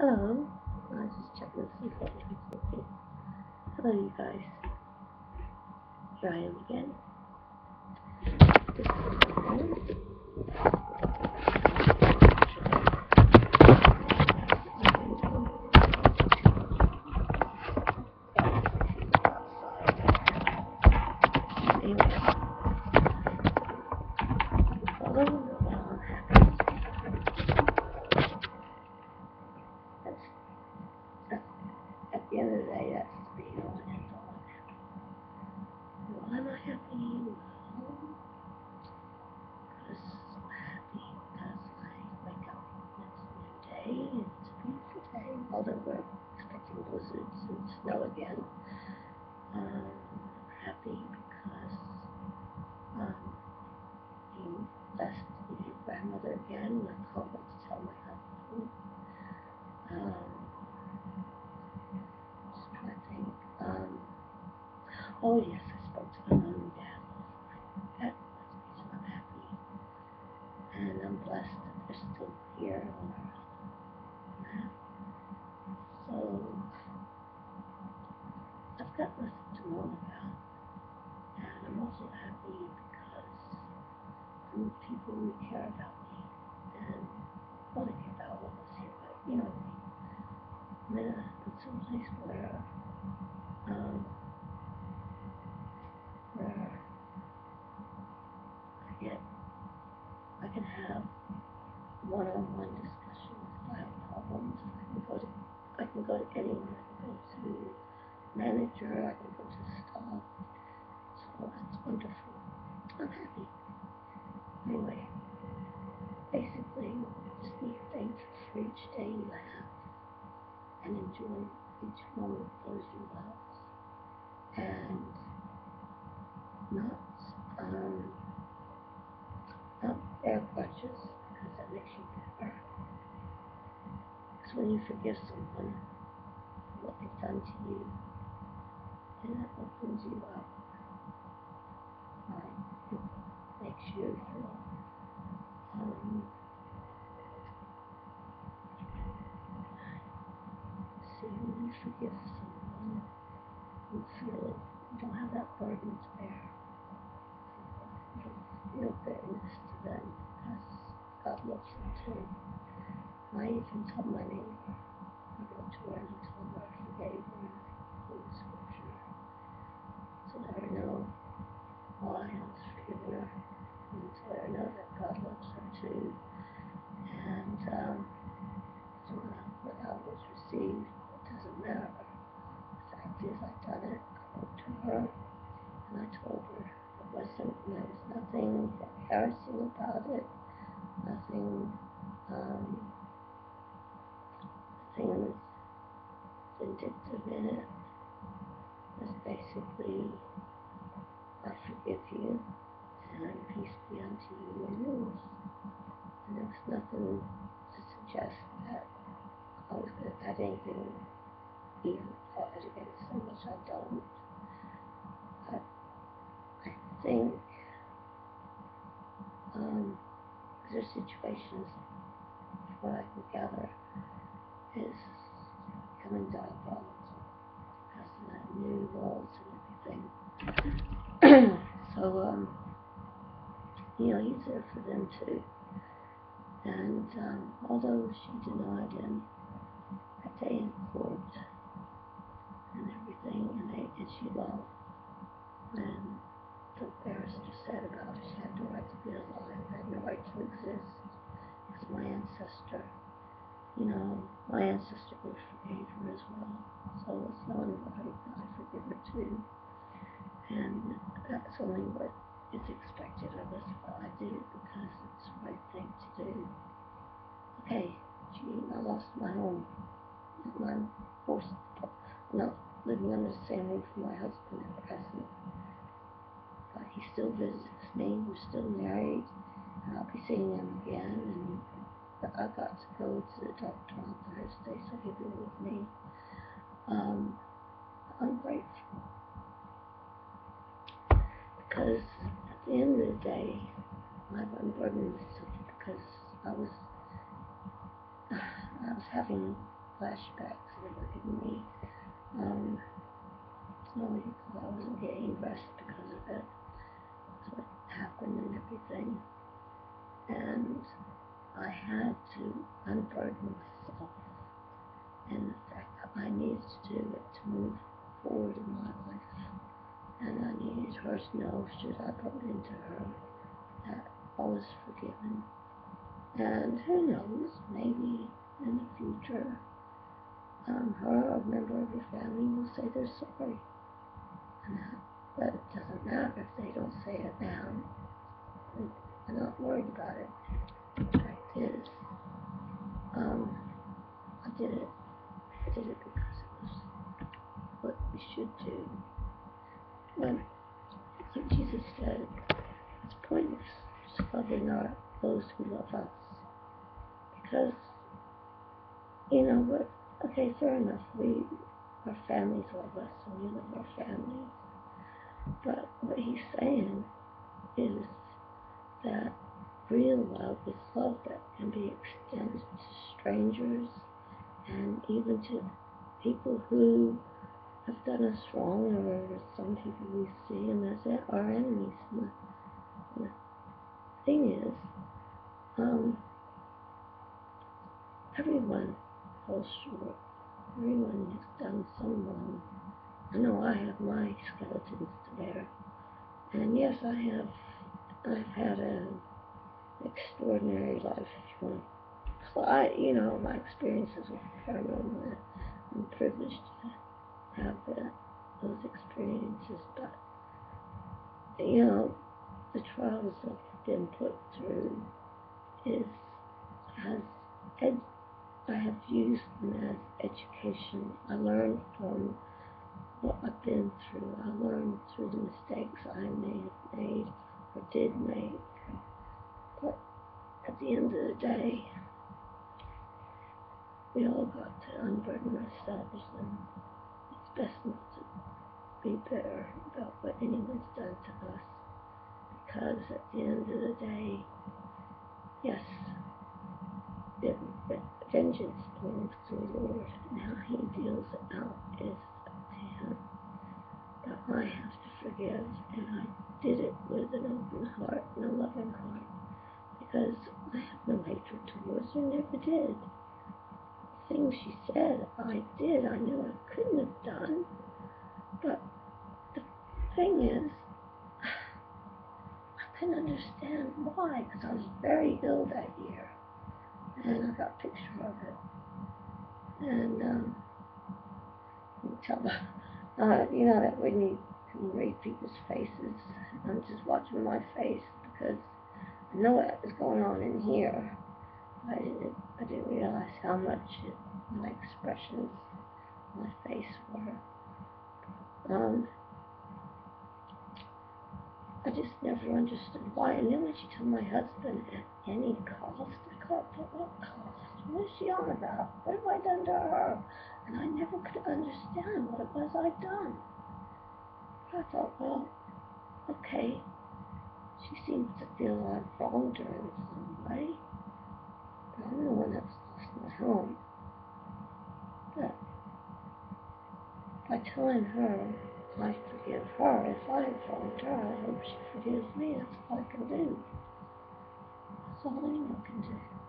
Hello. Was just that was. Hello, you guys. Here I am again. This is my phone. Anyway. Although I'm happy. That's, that's, at the end of the day, that's the be all and end all. Why am I happy? Well, because I'm happy because I wake up and it's a new day and it's a beautiful day. Although we're expecting blizzards and snow again. Um, I'm happy because um, being blessed to be a grandmother again. I called up to tell my husband. Um, just trying to think. Um, oh yes, I spoke to my mom and dad last night. That, that's the reason I'm happy. And I'm blessed that they're still here on earth. Yeah. So I've got nothing to moan about. And I'm also happy because some people who care about me and want to care about all of us but you know what I mean. I'm in a in some place where um where I get I can have one on one discussions if I have problems. I can go to I can go to anyone, I can go to manager, I can go to staff. So that's wonderful. I'm happy. Anyway, basically just be thankful for have and enjoy each moment with those you love and not um not bear grudges because that makes you bitter. Because when you forgive someone what they've done to you, then that opens you up. Right? It makes you feel um see when you forgive someone you feel you don't have that burden to bear. You don't feel bitterness to them God loves them too. I even told my neighbor, I wrote to her and I told and I quoted scripture to let her know why I was forgiving her and to let her know that God loves her too. And um, so when I, without was received, it doesn't matter. The fact is I've done it. I wrote to her and I told her it wasn't, there was nothing embarrassing about it, nothing, um, nothing vindictive in it. It's basically, I forgive you and peace be unto you and yours. And there was nothing to suggest that I was going to have anything even plotted against them, which I don't. I think um, there's situations what I can gather is becoming diabolical, passing out new laws and everything. so, um, you know, he's there for them too. And um, although she denied him that day in court and everything, and, they, and she lost, and the barrister said about her, she had no right to be alive, had no right to exist, because my ancestor, you know, my ancestor would forgave her as well. So it's not only what I, I forgive her too. And that's only what is expected of us, but I do it because it's the right thing to do. Okay, gee, I lost my home. I'm forced, not living under the same roof with my husband at present. But he still visits me, we're still married, and I'll be seeing him again. And but I got to go to the doctor on Thursday, so he'll be with me. Um, I'm because at the end of the day, my unburdened myself because I was I was having flashbacks that were giving me. Um, you know, because I wasn't getting rest because of it. That's what happened and everything. And I had to unburden myself. And the fact that I needed to do it to move forward in my life. And I needed her to know, should I go into her, that I was forgiven. And who knows, maybe in the future, um, her or a member of your family will say they're sorry. And that, but it doesn't matter if they don't say it now. I'm not worried about it. The fact is, um, I did it. I did it because it was what we should do. Jesus said, it's pointless loving our those who love us. Because, you know, what? okay, fair enough, we, our families love us and we love our families. But what he's saying is that real love is love that can be extended to strangers and even to people who have done us wrong or some people we see them as our enemies. And the, the thing is, um, everyone falls short. Everyone has done some wrong. I know I have my skeletons to bear. And yes, I have. I've had an extraordinary life. I, you know, my experiences with paranormal. I'm privileged to have the, those experiences, but you know, the trials I've been put through is has ed, I have used them as education. I learned from what I've been through. I learned through the mistakes I may have made or did make. But at the end of the day, we all got to unburden ourselves, and best not to be bitter about what anyone's done to us. Because at the end of the day, yes, vengeance belongs to the Lord, and how He deals it out is up to Him. But I have to forgive, and I did it with an open heart and a loving heart, because I have no hatred towards her, never did. Things she said, I did. I knew I couldn't have done, but the thing is, I couldn't understand why, because I was very ill that year and I got a picture of it. And um, you tell uh, you know that when you can read people's faces, I'm just watching my face because I know what is going on in here. I didn't, I didn't realize how much my expressions, on my face were. Um, I just never understood why. And then when she told my husband at any cost, I thought, what cost? What is she on about? What have I done to her? And I never could understand what it was I'd done. I thought, well, okay. She seems to feel I've wronged her in some way. But I'm the one that's lost my home. But by telling her I forgive her. If I have her, I hope she forgives me. That's all I can do. That's all anyone can do.